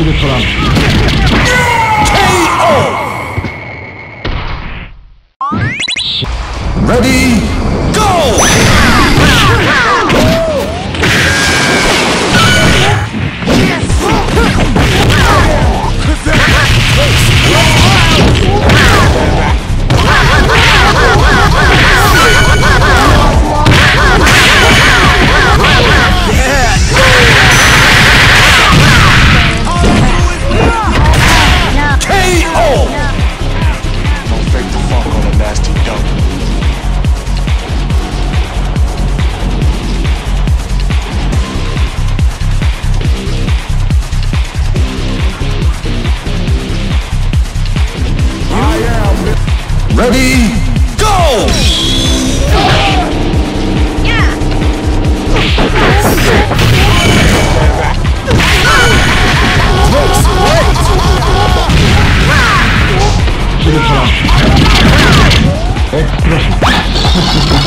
Takip falan. KO! Ready? Ready, go! Explosion.